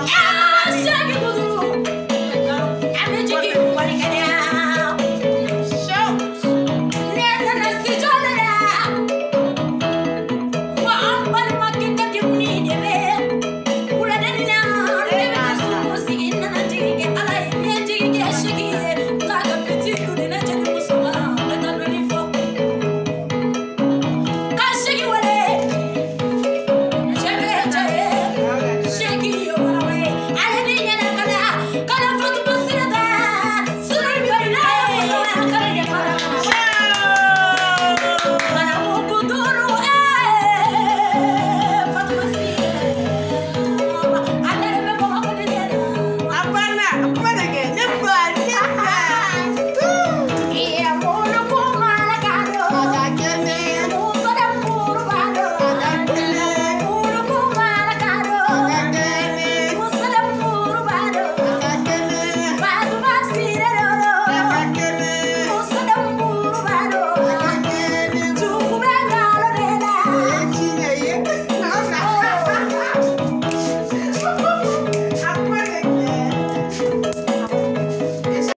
And I'm it to.